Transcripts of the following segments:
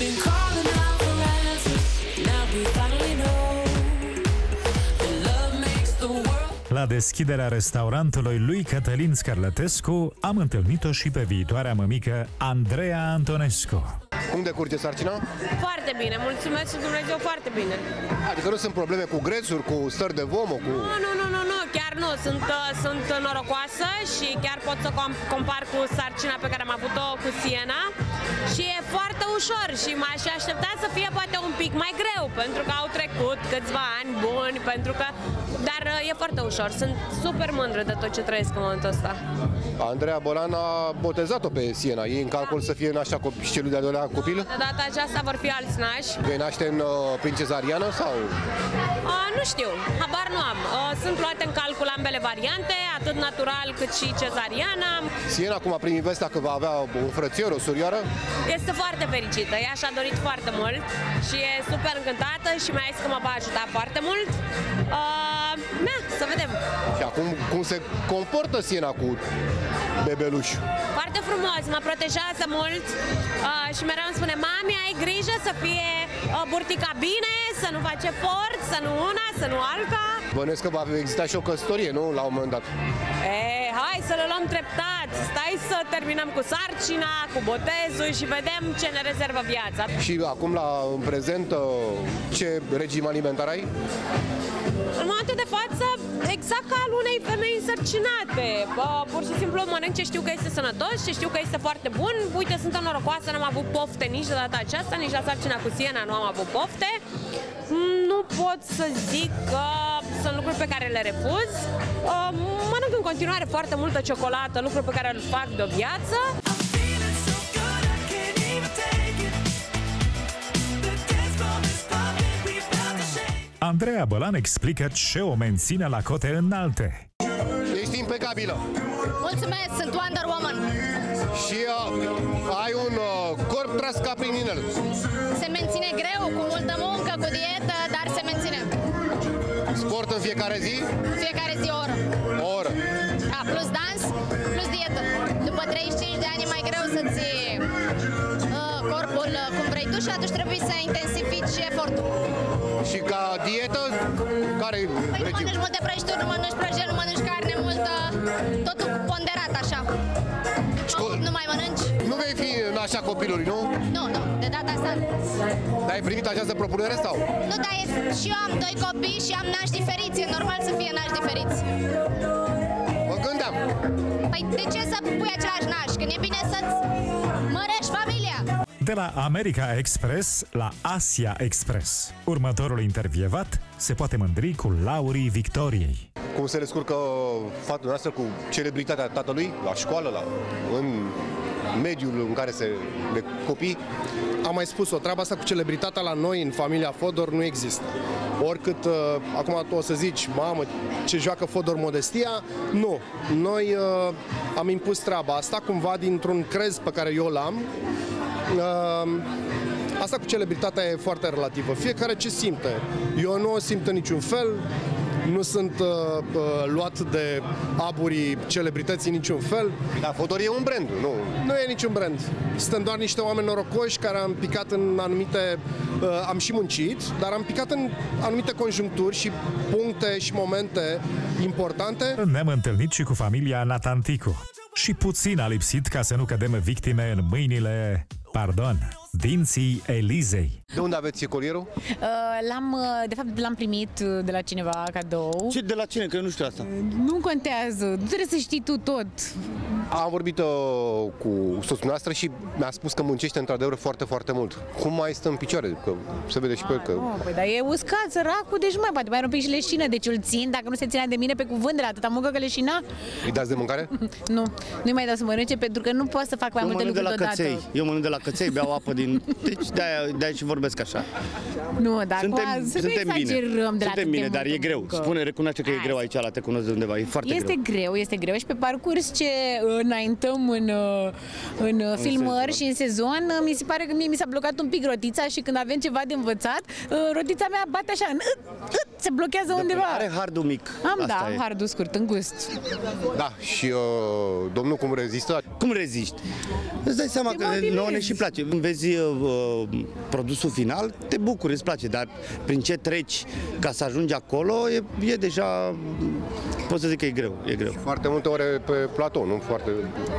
been caught La deschiderea restaurantului lui Cătălin Scarlătescu am întâlnit-o și pe viitoarea mămică Andreea Antonescu. Cum decurge sarcina? Foarte bine, mulțumesc și Dumnezeu foarte bine. Adică nu sunt probleme cu grețuri, cu stări de vomă, cu... Nu, nu, nu, nu, nu, chiar nu, sunt, uh, sunt norocoasă și chiar pot să com- compar cu sarcina pe care am avut-o cu Siena și e foarte ușor și m-aș aștepta să fie poate un pic mai greu pentru că au trecut câțiva ani buni, pentru că... Dar uh, e foarte ușor, sunt super mândră de tot ce trăiesc în momentul ăsta. Andreea Bolan a botezat-o pe Siena. E în calcul să fie nașa copil și celui de-al doilea copil? De data aceasta vor fi alți nași. Vei naște în, uh, prin cezariană sau... A, nu știu, habar nu am. A, sunt luate în calcul ambele variante, atât natural cât și cezariana. Siena acum a primit vestea că va avea un frățior, o surioară. Este foarte fericită, ea și-a dorit foarte mult și e super încântată și mai zis că mă va ajuta foarte mult. A, da, să vedem. Și acum cum se comportă Siena cu bebelușul? Foarte frumos, mă protejează mult a, și mereu îmi spune Mami, ai grijă să fie a, burtica bine, să nu face fort, să nu una, să nu alta. Bănuiesc că va exista și o căsătorie, nu? La un moment dat. E, hai să le luăm treptat, stai să terminăm cu sarcina, cu botezul și vedem ce ne rezervă viața. Și acum, la, în prezent, uh, ce regim alimentar ai? În momentul de față, exact ca al unei femei însărcinate. Bă, pur și simplu mănânc ce știu că este sănătos, ce știu că este foarte bun. Uite, sunt norocoasă, n-am avut pofte nici de data aceasta, nici la sarcina cu Siena nu am avut pofte. Nu pot să zic că sunt lucruri pe care le refuz. Uh, Mănânc în continuare foarte multă ciocolată, lucruri pe care îl fac de o viață. I'm feeling so good, I can't even take it. The dance floor is pumping, we felt the shake. Andreea Bălan explică ce o menține la cote înalte. Ești impecabilă Mulțumesc, sunt Wonder Woman. Și uh, ai un uh, corp tras ca prin inel. Se menține greu, cu multă muncă, cu dietă, dar se menține. Sport în fiecare zi, Fiecare zi o oră. o oră. A, plus dans, plus dietă. După 35 de ani e mai greu să-ți uh, corpul uh, cum vrei tu și atunci trebuie să intensifici efortul. Și ca dietă, care Păi nu regim? mănânci multe prăjituri, nu mănânci prăjel, nu mănânci carne multă, totul ponderat așa. Scol- Nu mai mănânci? Nu vei fi nașa copilului, nu? Nu, nu, de data asta nu. Dar ai primit această propunere sau? Nu, dar e, și eu am doi copii și am nași diferiți, e normal să fie nași diferiți. Mă gândeam. Păi de ce să pui același naș? Când e bine să-ți mărești familia. De la America Express la Asia Express. Următorul intervievat se poate mândri cu laurii victoriei. Cum se descurcă fata noastră cu celebritatea tatălui la școală, la, în mediul în care se de copii? am mai spus-o, treaba asta cu celebritatea la noi în familia Fodor nu există. Oricât, uh, acum tu o să zici, mamă, ce joacă Fodor Modestia, nu. Noi uh, am impus treaba asta cumva dintr-un crez pe care eu l-am. Uh, asta cu celebritatea e foarte relativă. Fiecare ce simte. Eu nu o simt în niciun fel, nu sunt uh, uh, luat de aburii celebrității în niciun fel. Da, Fodor e un brand, nu? Nu e niciun brand. Suntem doar niște oameni norocoși care am picat în anumite... Uh, am și muncit, dar am picat în anumite conjuncturi și puncte și momente importante. Ne-am întâlnit și cu familia Natanticu. Și puțin a lipsit ca să nu cădem victime în mâinile, pardon, dinții Elizei. De unde aveți colierul? Uh, L-am, uh, de fapt, l-am primit uh, de la cineva cadou. Ce de la cine? Că eu nu știu asta. Nu contează, nu trebuie să știi tu tot. Am vorbit uh, cu soțul noastră și mi-a spus că muncește într-adevăr foarte, foarte mult. Cum mai stă în picioare? Că se vede și pe el că... Oh, păi, dar e uscat, săracul, deci nu mai poate mai are un pic și leșină, deci îl țin, dacă nu se ținea de mine pe cuvânt de la atâta muncă că leșina, Îi dați de mâncare? nu, nu-i mai dau să mănânce pentru că nu pot să fac mai Eu multe mănânc de lucruri la deodată. căței. Eu mănânc de la căței, beau apă din... Deci de-aia, de-aia și vorbesc așa. Nu, dar Suntem, acum să suntem nu bine. exagerăm de la Suntem atât de bine, dar e multă greu. muncă. Spune, recunoaște că e Hai. greu aici la te cunosc de undeva. E foarte Este greu. greu, este greu și pe parcurs ce uh, înaintăm în, uh, în uh, filmări și în sezon, uh, mi se pare că mie mi s-a blocat un pic rotița și când avem ceva de învățat, uh, rotița mea bate așa, în, ît, ît, se blochează undeva. Are hardul mic. Am, Asta da, e. hardul scurt, îngust. Da, și uh, domnul cum rezistă? Cum reziști? Îți dai seama Te că mobilezi. nouă ne și place. Când vezi uh, produsul final, te bucuri, îți place, dar prin ce treci ca să ajungi acolo, e, e deja, pot să zic că e greu, e greu. Foarte multe ore pe platou, nu foarte...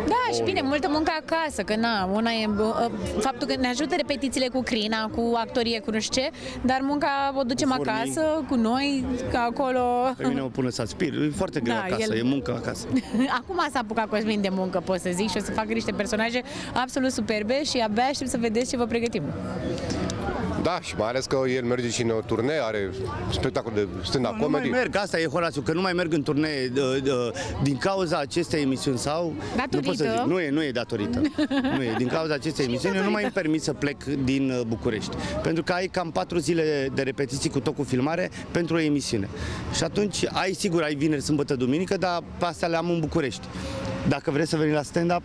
Da, și bine, multă muncă acasă, că na, una e uh, faptul că ne ajută repetițiile cu crina, cu actorie, cu nu știu ce, dar munca o ducem Formii. acasă, cu noi, că acolo... Pe mine mă pune să aspir, e foarte greu Da, acasă, el- e muncă acasă. Acum s-a apucat Cosmin de muncă, pot să zic, și o să fac niște personaje absolut superbe și abia aștept să vedeți ce vă pregătim. Da, și mai ales că el merge și în turnee, are spectacol de stand-up Nu mai comedy. merg, asta e Horațiu, că nu mai merg în turnee uh, uh, din cauza acestei emisiuni sau... Nu pot să Datorită? zic, nu e, nu e datorită. nu e, din cauza acestei emisiuni eu nu mai îmi permit să plec din uh, București. Pentru că ai cam patru zile de repetiții cu tot cu filmare pentru o emisiune. Și atunci ai, sigur, ai vineri, sâmbătă, duminică, dar pe astea le am în București. Dacă vreți să veni la stand-up,